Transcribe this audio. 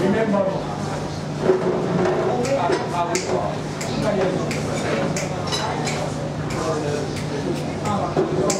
remember how we are.